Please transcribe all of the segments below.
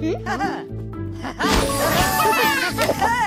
Hmm?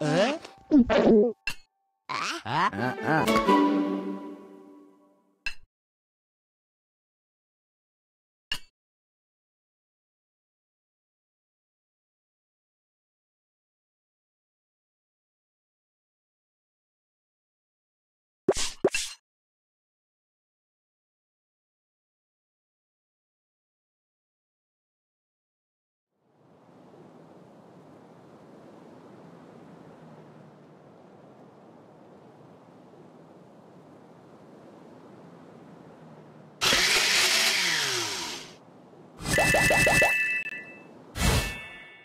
嗯？嗯？啊啊！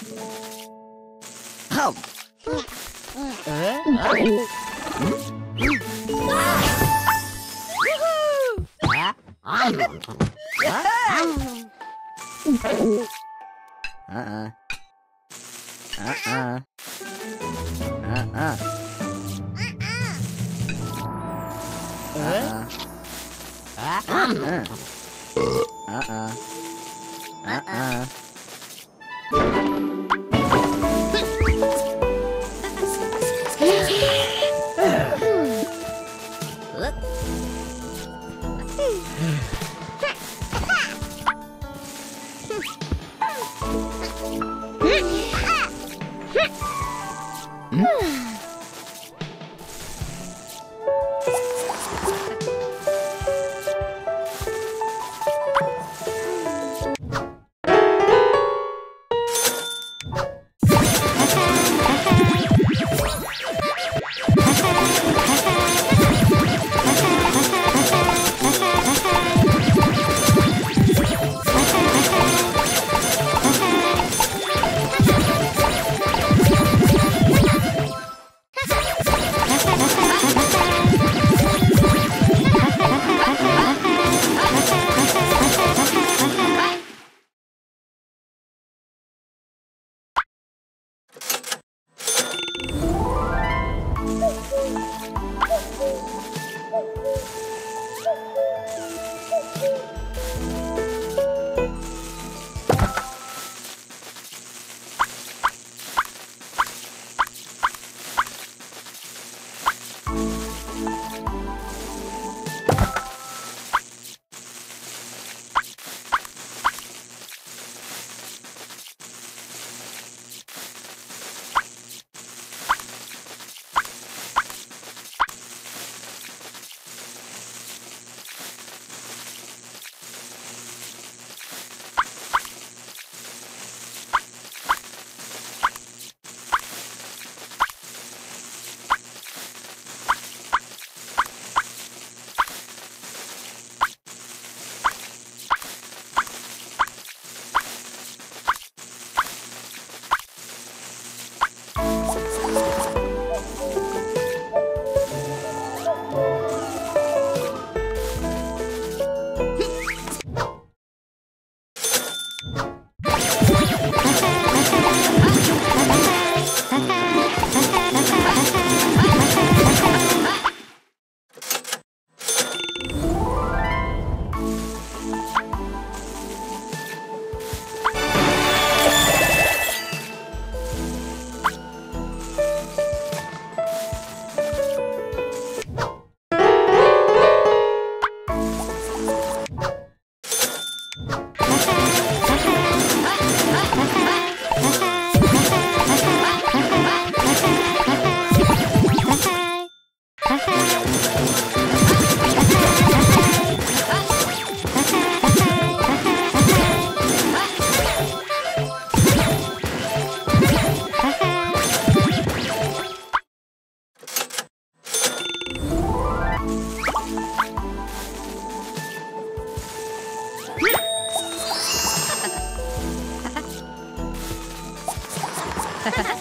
Hum. Uh-uh. Uh-uh. Uh-uh. Uh-uh. Uh-uh. Uh-uh. Uh-uh. Hmm? ハハハハ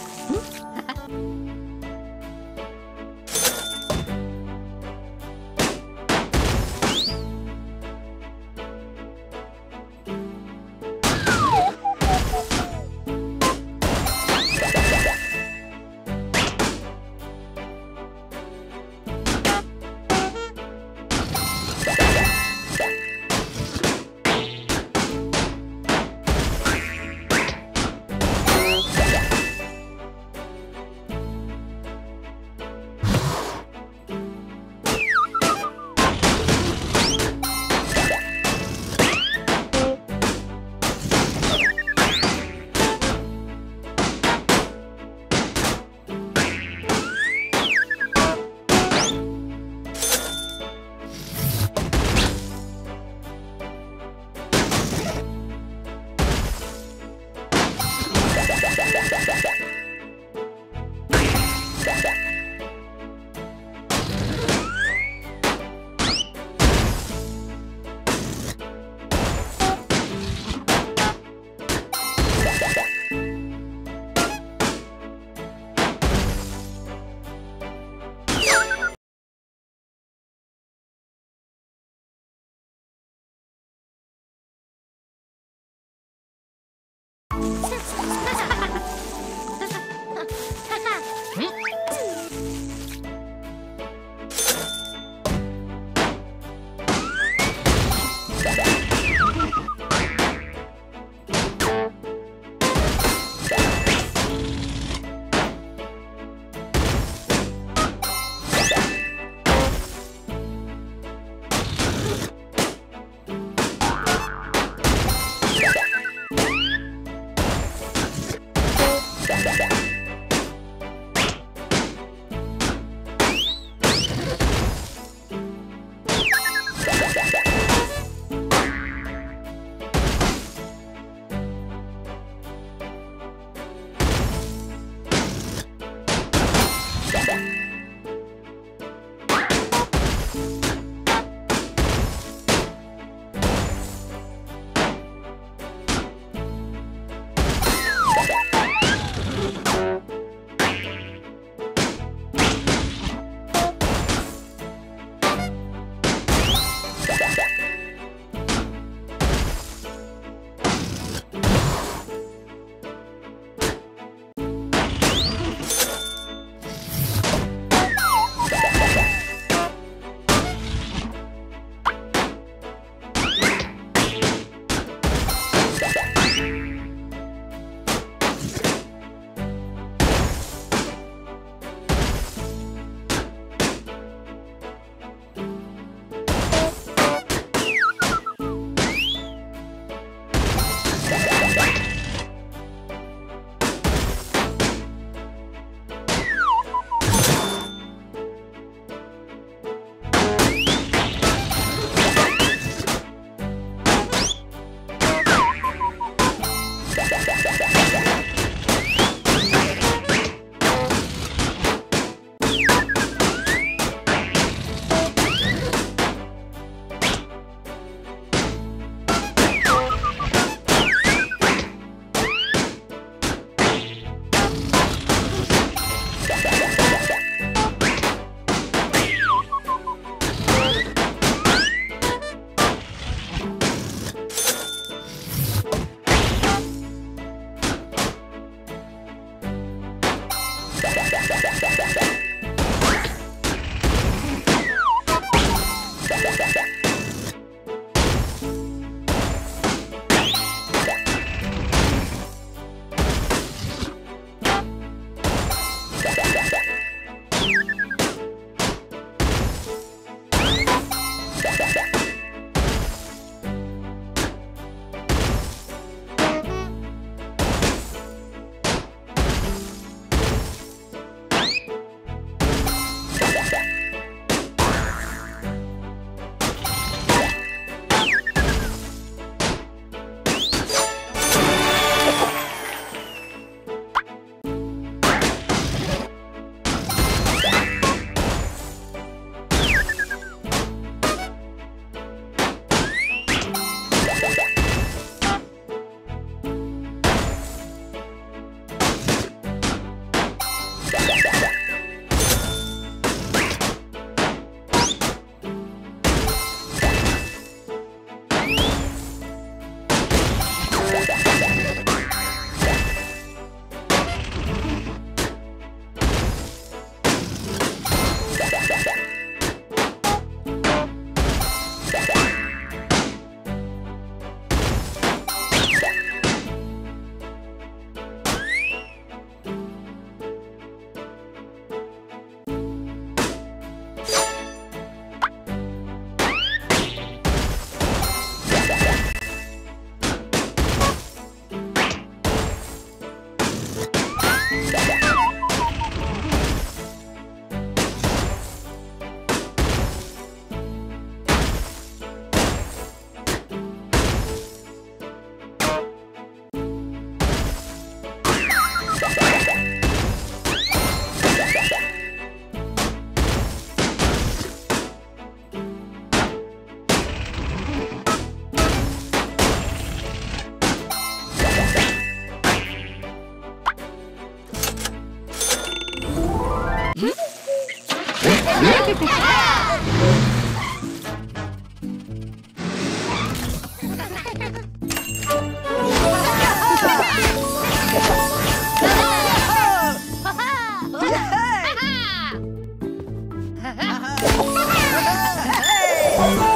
Bye.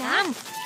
น้ำ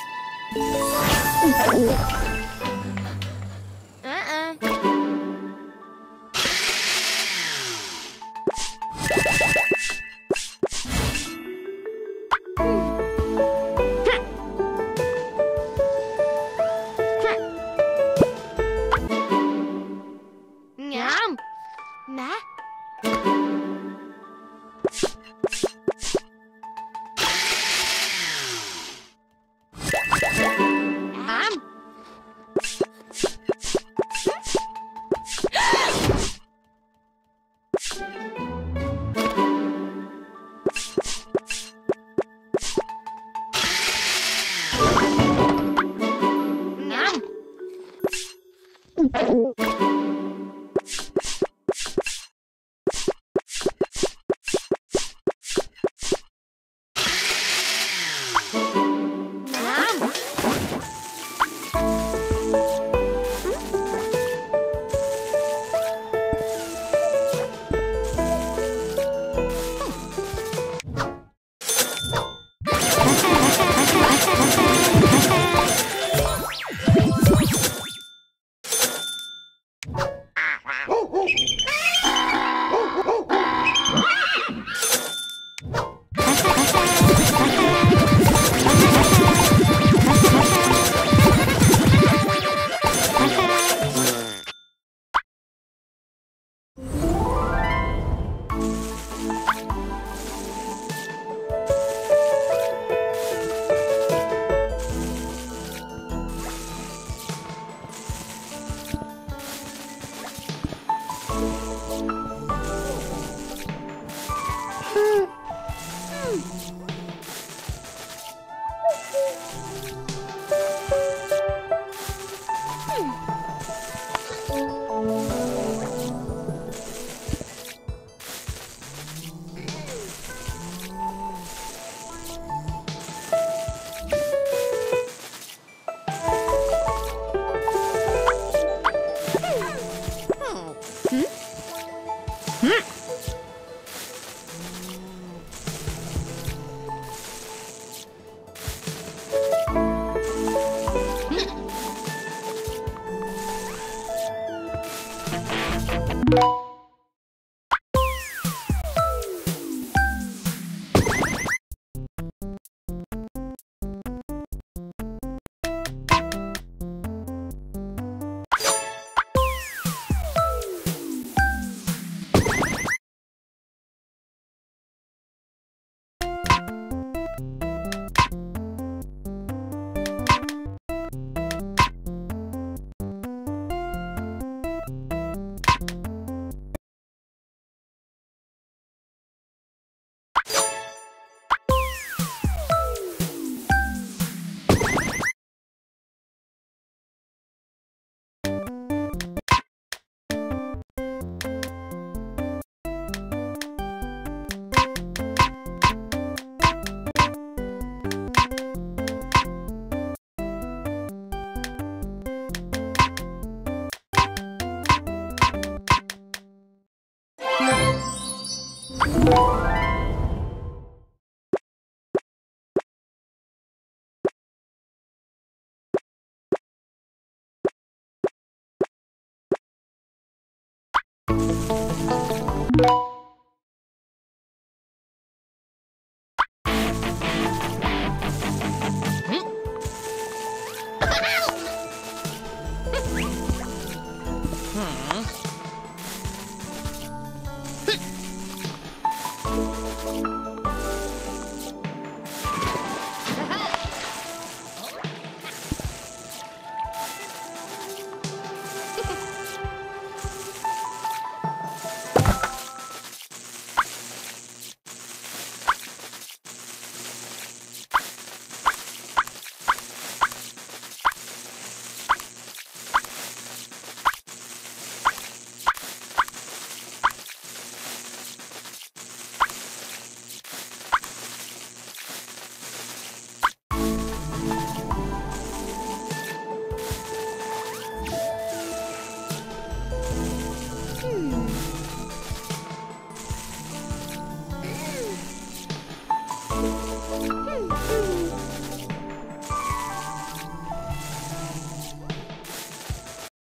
you